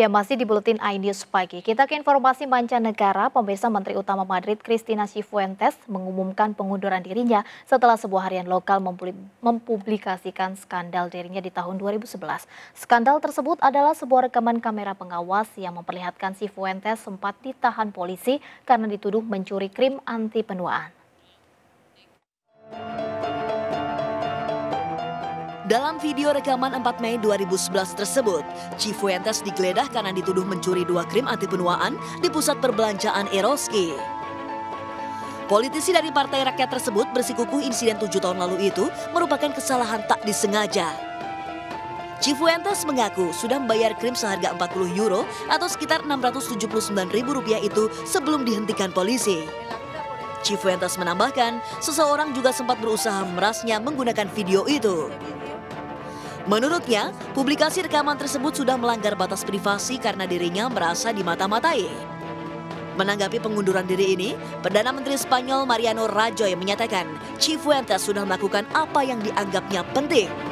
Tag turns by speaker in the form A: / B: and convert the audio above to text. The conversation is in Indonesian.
A: Ya masih di Buletin iNews pagi. Kita ke informasi mancanegara, pemirsa Menteri Utama Madrid Cristina Cifuentes mengumumkan pengunduran dirinya setelah sebuah harian lokal mempublikasikan skandal dirinya di tahun 2011. Skandal tersebut adalah sebuah rekaman kamera pengawas yang memperlihatkan Cifuentes sempat ditahan polisi karena dituduh mencuri krim anti penuaan.
B: Dalam video rekaman 4 Mei 2011 tersebut, Cifuentes digeledah karena dituduh mencuri dua krim anti penuaan di pusat perbelanjaan Eroski. Politisi dari Partai Rakyat tersebut bersikukuh insiden tujuh tahun lalu itu merupakan kesalahan tak disengaja. Cifuentes mengaku sudah membayar krim seharga 40 euro atau sekitar 679 ribu rupiah itu sebelum dihentikan polisi. Cifuentes menambahkan, seseorang juga sempat berusaha merasnya menggunakan video itu. Menurutnya, publikasi rekaman tersebut sudah melanggar batas privasi karena dirinya merasa dimata-matai. Menanggapi pengunduran diri ini, Perdana Menteri Spanyol Mariano Rajoy menyatakan Cifuentes sudah melakukan apa yang dianggapnya penting